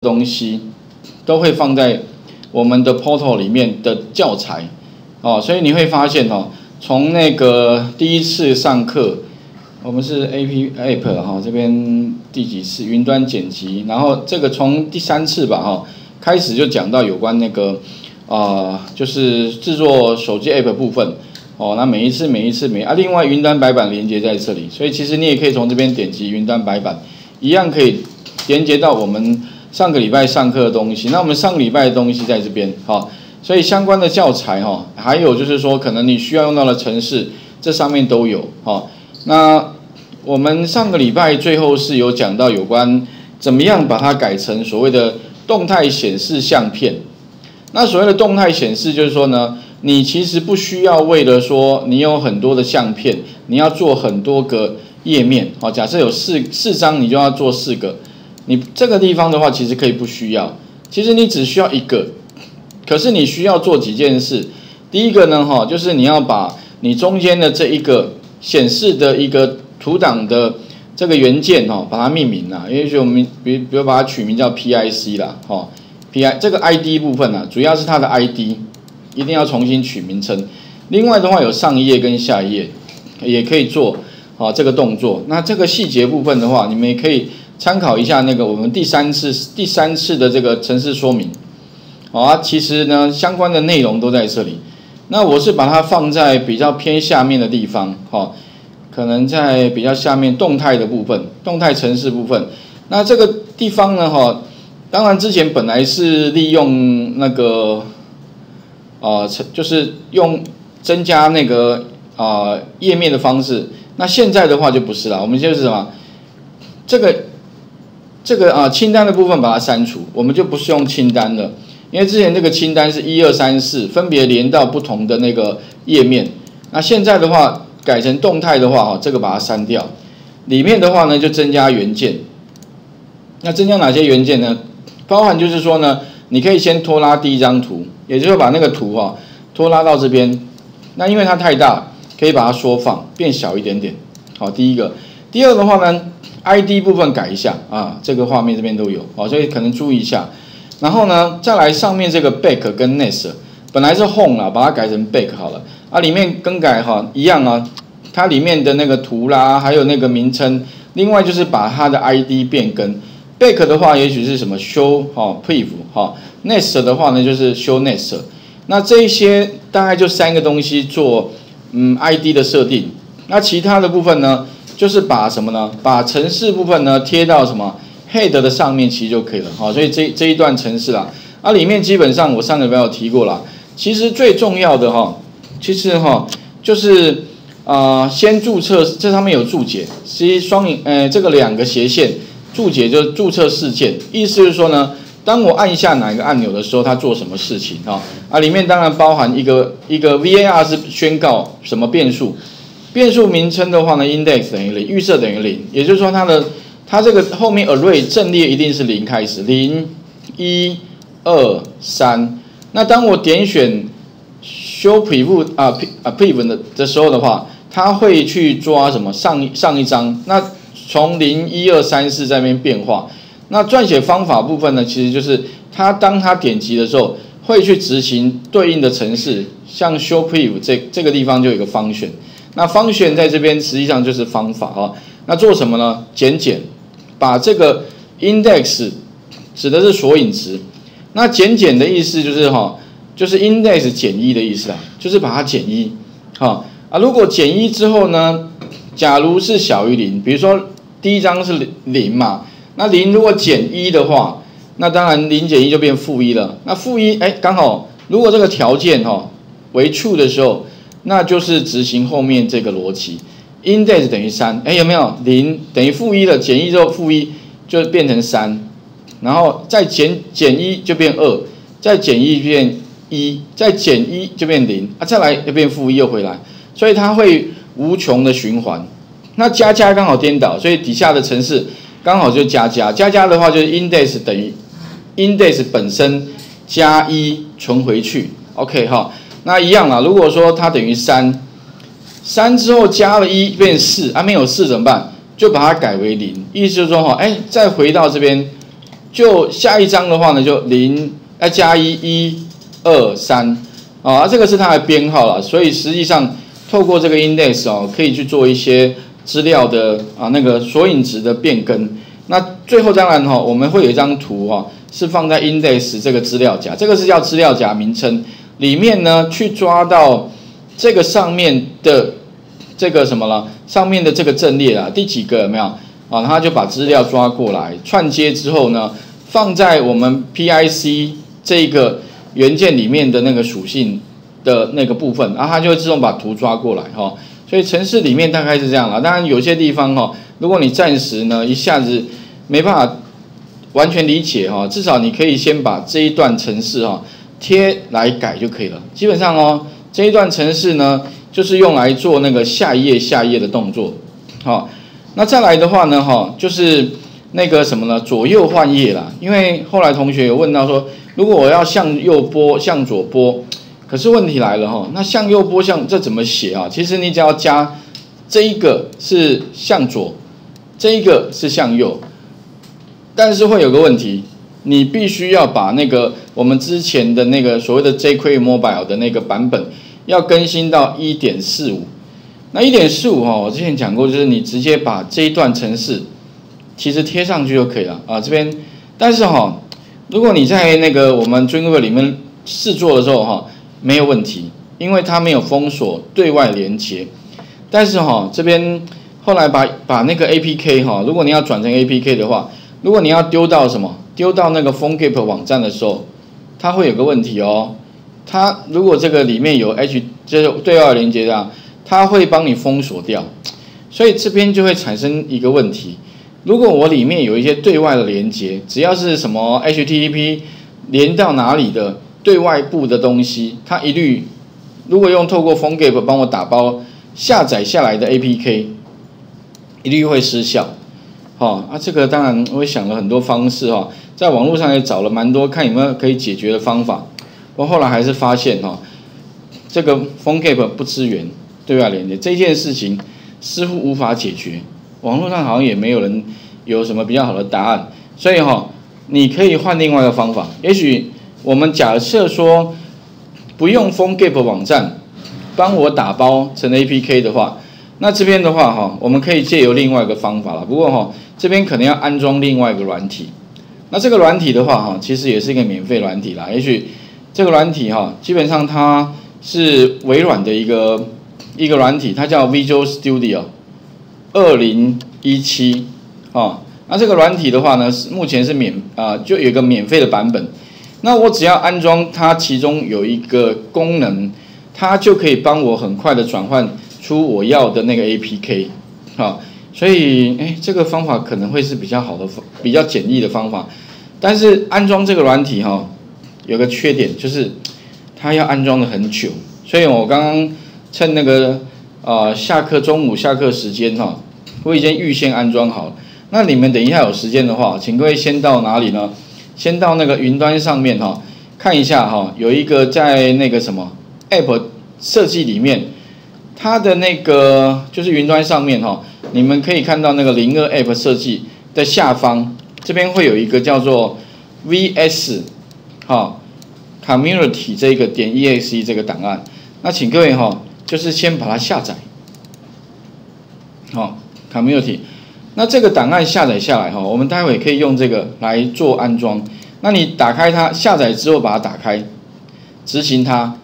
东西都会放在我们的 portal 里面的教材哦，所以你会发现哦，从那个第一次上课，我们是 A P App 哈这边第几次云端剪辑，然后这个从第三次吧哈开始就讲到有关那个啊，就是制作手机 App 部分哦，那每一次每一次每啊，另外云端白板连接在这里，所以其实你也可以从这边点击云端白板，一样可以连接到我们。上个礼拜上课的东西，那我们上个礼拜的东西在这边，哈，所以相关的教材，哈，还有就是说，可能你需要用到的程式，这上面都有，哈。那我们上个礼拜最后是有讲到有关怎么样把它改成所谓的动态显示相片。那所谓的动态显示，就是说呢，你其实不需要为了说你有很多的相片，你要做很多个页面，好，假设有四四张，你就要做四个。你这个地方的话，其实可以不需要，其实你只需要一个，可是你需要做几件事。第一个呢，哈，就是你要把你中间的这一个显示的一个图档的这个元件，哈，把它命名啦。也许我们比比如把它取名叫 PIC 啦，哈，PI 这个 ID 部分呢，主要是它的 ID，一定要重新取名称。另外的话，有上一页跟下一页也可以做，啊，这个动作。那这个细节部分的话，你们也可以。参考一下那个我们第三次第三次的这个程式说明，啊，其实呢相关的内容都在这里。那我是把它放在比较偏下面的地方，哈，可能在比较下面动态的部分，动态程式部分。那这个地方呢，哈，当然之前本来是利用那个，呃，就是用增加那个啊页面的方式。那现在的话就不是了，我们就是什么这个。这个啊清单的部分把它删除，我们就不是用清单了，因为之前这个清单是一二三四分别连到不同的那个页面，那现在的话改成动态的话哈，这个把它删掉，里面的话呢就增加元件，那增加哪些元件呢？包含就是说呢，你可以先拖拉第一张图，也就是把那个图哈拖拉到这边，那因为它太大，可以把它缩放变小一点点，好，第一个，第二的话呢。ID 部分改一下啊，这个画面这边都有哦，所以可能注意一下。然后呢，再来上面这个 back 跟 nest，本来是 home 啊，把它改成 back 好了啊，里面更改哈一样啊，它里面的那个图啦，还有那个名称，另外就是把它的 ID 变更。back 的话，也许是什么 show 哈 pref 哈，nest 的话呢就是 show nest。那这一些大概就三个东西做嗯 ID 的设定，那其他的部分呢？就是把什么呢？把城市部分呢贴到什么 head 的上面，其实就可以了。好，所以这这一段城市啦，啊，里面基本上我上个礼拜有提过了。其实最重要的哈，其实哈就是啊，先注册，这上面有注解，其实双引，呃，这个两个斜线注解就是注册事件，意思就是说呢，当我按下哪一个按钮的时候，它做什么事情哈啊，里面当然包含一个一个 var 是宣告什么变数。变数名称的话呢，index 等于零，预设等于零，也就是说它的它这个后面 array 阵列一定是零开始，零、一、二、三。那当我点选 show preview 啊 pre 啊 preview 的的时候的话，它会去抓什么上上一张？那从零、一、二、三、四在那边变化。那撰写方法部分呢，其实就是它当它点击的时候，会去执行对应的程式，像 show preview 这这个地方就有一个方选。那方选在这边实际上就是方法啊。那做什么呢？减减，把这个 index 指的是索引值。那减减的意思就是哈，就是 index 减一的意思啊，就是把它减一。好啊，如果减一之后呢，假如是小于零，比如说第一张是零嘛，那零如果减一的话，那当然零减一就变负一了。那负一哎，刚好如果这个条件哈为 true 的时候。那就是执行后面这个逻辑，index 等于三，哎有没有零等于负一了？减一之后负一就变成三，然后再减减一就变二，再减一变一，再减一就变零啊，再来又变负一又回来，所以它会无穷的循环。那加加刚好颠倒，所以底下的程式刚好就加加加加的话就是 index 等于 index 本身加一存回去，OK 哈。那一样啦，如果说它等于三，三之后加了一变四，啊没有四怎么办？就把它改为零，意思就是说哈，哎，再回到这边就下一张的话呢，就零要加一一二三啊，这个是它的编号了，所以实际上透过这个 index 哦，可以去做一些资料的啊那个索引值的变更。那最后当然哈，我们会有一张图哈，是放在 index 这个资料夹，这个是叫资料夹名称，里面呢去抓到这个上面的这个什么了，上面的这个阵列啊，第几个有没有啊？他就把资料抓过来串接之后呢，放在我们 PIC 这个元件里面的那个属性的那个部分，然后它就会自动把图抓过来哈。所以城市里面大概是这样了，当然有些地方哈，如果你暂时呢一下子没办法完全理解哈，至少你可以先把这一段程式哈贴来改就可以了。基本上哦，这一段程式呢就是用来做那个下一页下一页的动作。好，那再来的话呢哈，就是那个什么呢？左右换页啦。因为后来同学有问到说，如果我要向右拨、向左拨。可是问题来了哈，那向右拨向这怎么写啊？其实你只要加这一个是向左，这一个是向右，但是会有个问题，你必须要把那个我们之前的那个所谓的 jQuery Mobile 的那个版本要更新到一点四五。那一点四五哈，我之前讲过，就是你直接把这一段程式其实贴上去就可以了啊。这边，但是哈，如果你在那个我们 Dreamweaver 里面试做的时候哈。没有问题，因为它没有封锁对外连接。但是哈，这边后来把把那个 APK 哈，如果你要转成 APK 的话，如果你要丢到什么，丢到那个 PhoneGap 网站的时候，它会有个问题哦。它如果这个里面有 H 就是对外连接的，它会帮你封锁掉。所以这边就会产生一个问题：如果我里面有一些对外的连接，只要是什么 HTTP 连到哪里的。对外部的东西，它一律如果用透过 PhoneGap 帮我打包下载下来的 APK，一律会失效。好，啊，这个当然我想了很多方式哈，在网络上也找了蛮多，看有没有可以解决的方法。我后来还是发现哈，这个 PhoneGap 不支援对外连接这件事情似乎无法解决。网络上好像也没有人有什么比较好的答案，所以哈，你可以换另外一个方法，也许。我们假设说不用 PhoneGap 网站帮我打包成 APK 的话，那这边的话哈，我们可以借由另外一个方法了。不过哈，这边可能要安装另外一个软体。那这个软体的话哈，其实也是一个免费软体啦。也许这个软体哈，基本上它是微软的一个一个软体，它叫 Visual Studio 二零一七啊。那这个软体的话呢，是目前是免啊，就有一个免费的版本。那我只要安装它，其中有一个功能，它就可以帮我很快的转换出我要的那个 APK，好，所以哎，这个方法可能会是比较好的，比较简易的方法。但是安装这个软体哈，有个缺点就是它要安装的很久，所以我刚刚趁那个呃下课中午下课时间哈，我已经预先安装好了。那你们等一下有时间的话，请各位先到哪里呢？先到那个云端上面哈，看一下哈，有一个在那个什么 App 设计里面，它的那个就是云端上面哈，你们可以看到那个零二 App 设计的下方，这边会有一个叫做 VS 哈 Community 这个点 exe 这个档案，那请各位哈，就是先把它下载，好 Community。那这个档案下载下来哈，我们待会可以用这个来做安装。那你打开它，下载之后把它打开，执行它。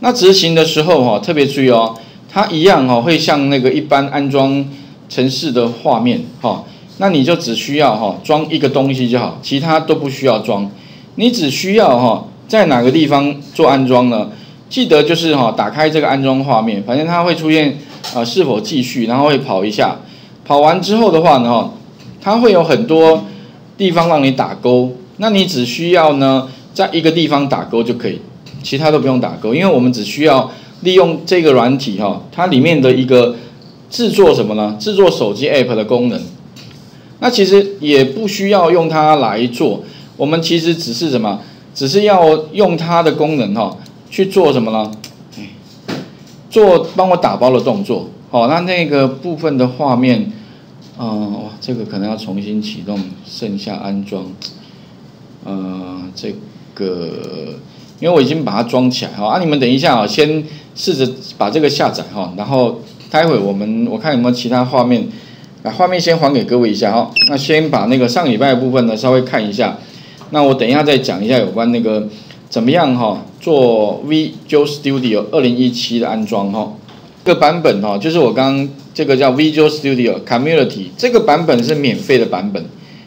那执行的时候哈，特别注意哦，它一样哈，会像那个一般安装程式的画面哈。那你就只需要哈装一个东西就好，其他都不需要装。你只需要哈在哪个地方做安装呢？记得就是哈打开这个安装画面，反正它会出现啊是否继续，然后会跑一下。跑完之后的话呢，它会有很多地方让你打勾，那你只需要呢，在一个地方打勾就可以，其他都不用打勾，因为我们只需要利用这个软体哈，它里面的一个制作什么呢？制作手机 app 的功能，那其实也不需要用它来做，我们其实只是什么？只是要用它的功能哈，去做什么呢？做帮我打包的动作，好，那那个部分的画面。嗯，哇，这个可能要重新启动，剩下安装，这个，因为我已经把它装起来哈，啊，你们等一下啊，先试着把这个下载哈，然后待会我们我看有没有其他画面，把画面先还给各位一下哈。那先把那个上礼拜的部分呢稍微看一下，那我等一下再讲一下有关那个怎么样哈做 Visual Studio 二零一七的安装哈。这个版本哈就是我刚这个叫 Visual Studio Community 这个版本是免费的版本。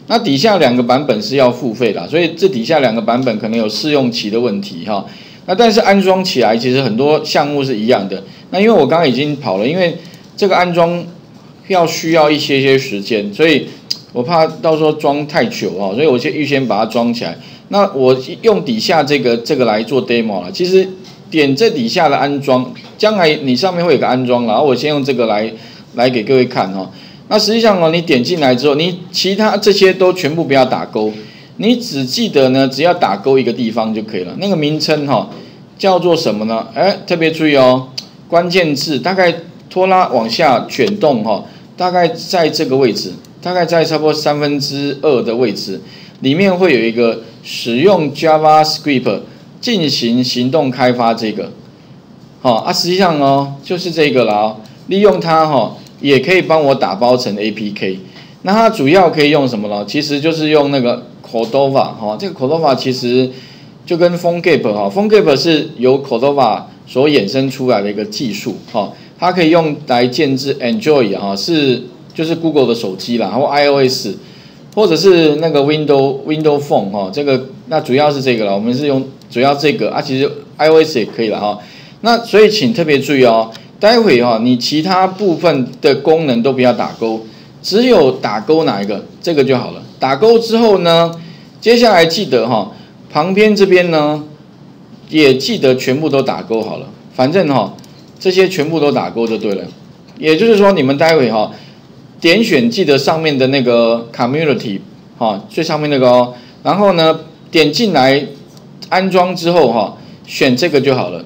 那底下两个版本是要付费的，所以这底下两个版本可能有试用期的问题哈。那但是安装起来其实很多项目是一样的。那因为我刚刚已经跑了，因为这个安装要需要一些些时间，所以我怕到时候装太久啊，所以我先预先把它装起来。那我用底下这个这个来做 demo 了。其实点这底下的安装，将来你上面会有个安装，然后我先用这个来来给各位看哈。那实际上哦，你点进来之后，你其他这些都全部不要打勾，你只记得呢，只要打勾一个地方就可以了。那个名称哈叫做什么呢？哎，特别注意哦，关键字大概拖拉往下卷动哈，大概在这个位置，大概在差不多三分之二的位置，里面会有一个使用 JavaScript 进行行动开发这个，好啊，实际上哦就是这个了，利用它哈。也可以帮我打包成 APK，那它主要可以用什么呢？其实就是用那个 Cordova 哈，这个 Cordova 其实就跟 PhoneGap 哈，PhoneGap 是由 Cordova 所衍生出来的一个技术哈，它可以用来建置 Android 哈，是就是 Google 的手机啦，然后 iOS 或者是那个 Window Window Phone 哈，这个那主要是这个了，我们是用主要这个啊，其实 iOS 也可以了哈，那所以请特别注意哦。待会哈，你其他部分的功能都不要打勾，只有打勾哪一个，这个就好了。打勾之后呢，接下来记得哈，旁边这边呢，也记得全部都打勾好了。反正哈，这些全部都打勾就对了。也就是说，你们待会哈，点选记得上面的那个 Community 哈，最上面那个哦，然后呢，点进来安装之后哈，选这个就好了。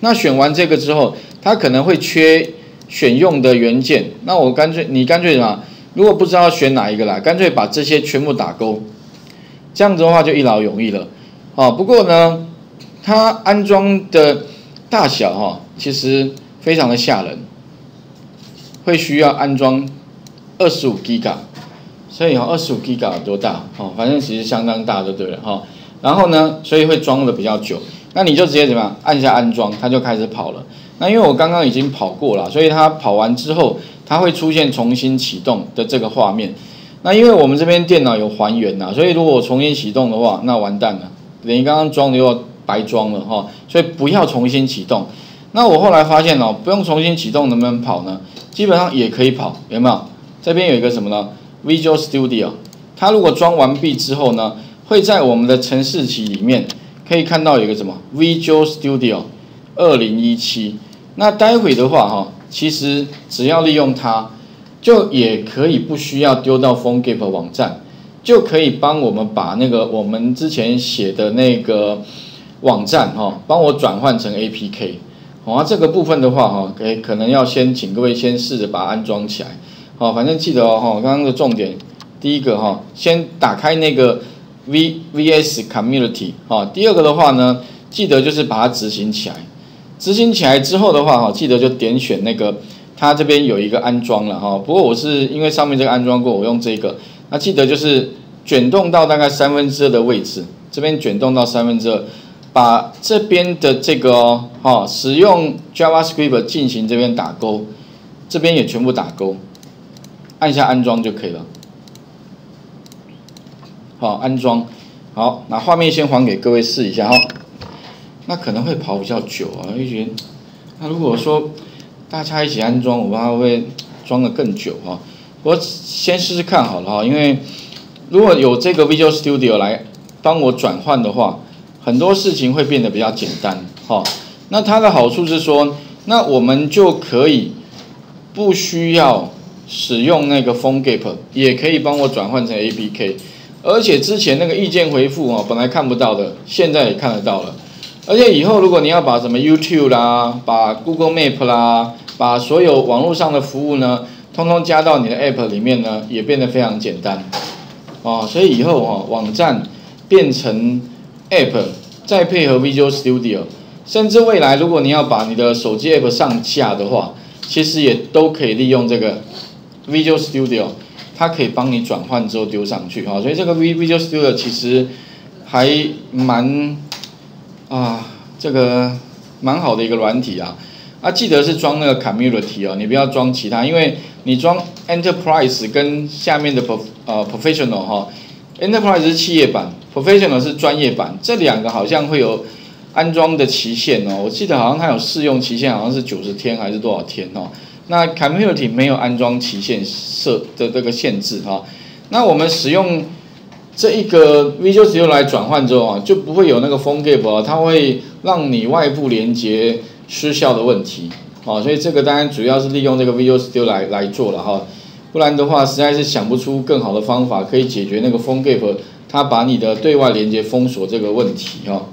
那选完这个之后。它可能会缺选用的元件，那我干脆你干脆什么？如果不知道选哪一个啦，干脆把这些全部打勾，这样子的话就一劳永逸了。哦，不过呢，它安装的大小哈，其实非常的吓人，会需要安装二十五 G 卡，所以哈，二十五 G 卡有多大？哦，反正其实相当大就对了哈。然后呢，所以会装的比较久，那你就直接怎么样？按下安装，它就开始跑了。那因为我刚刚已经跑过了，所以它跑完之后，它会出现重新启动的这个画面。那因为我们这边电脑有还原呐，所以如果我重新启动的话，那完蛋了，等于刚刚装的又白装了哈。所以不要重新启动。那我后来发现哦，不用重新启动能不能跑呢？基本上也可以跑，有没有？这边有一个什么呢？Visual Studio，它如果装完毕之后呢，会在我们的程式集里面可以看到有一个什么 Visual Studio 二零一七。那待会的话哈，其实只要利用它，就也可以不需要丢到 PhoneGap 网站，就可以帮我们把那个我们之前写的那个网站哈，帮我转换成 APK。好，这个部分的话哈，可可能要先请各位先试着把它安装起来。好，反正记得哦哈，刚刚的重点，第一个哈，先打开那个 V VS Community 哈，第二个的话呢，记得就是把它执行起来。执行起来之后的话，哈，记得就点选那个，它这边有一个安装了哈。不过我是因为上面这个安装过，我用这个。那记得就是卷动到大概三分之二的位置，这边卷动到三分之二，把这边的这个哦，哈，使用 JavaScript 进行这边打勾，这边也全部打勾，按下安装就可以了。好，安装好，那画面先还给各位试一下哈。那可能会跑比较久啊，因为，那如果说大家一起安装，我怕会装的更久哈。我先试试看好了哈，因为如果有这个 Visual Studio 来帮我转换的话，很多事情会变得比较简单哈。那它的好处是说，那我们就可以不需要使用那个 PhoneGap，也可以帮我转换成 APK，而且之前那个意见回复啊，本来看不到的，现在也看得到了。而且以后如果你要把什么 YouTube 啦，把 Google Map 啦，把所有网络上的服务呢，通通加到你的 App 里面呢，也变得非常简单，哦，所以以后哦，网站变成 App，再配合 Visual Studio，甚至未来如果你要把你的手机 App 上架的话，其实也都可以利用这个 Visual Studio，它可以帮你转换之后丢上去哈。所以这个 V Visual Studio 其实还蛮啊，这个蛮好的一个软体啊。啊，记得是装那个 Community 哦，你不要装其他，因为你装 Enterprise 跟下面的 Pro 呃 Professional 哈，Enterprise 是企业版，Professional 是专业版，这两个好像会有安装的期限哦。我记得好像它有试用期限，好像是九十天还是多少天哦。那 Community 没有安装期限设的这个限制哈。那我们使用这一个 Visual Studio 来转换之后啊，就不会有那个 Phone Gap 啊，它会让你外部连接。失效的问题，啊，所以这个当然主要是利用这个 Visual Studio 来来做了哈，不然的话实在是想不出更好的方法可以解决那个 Phone Gap 它把你的对外连接封锁这个问题哈。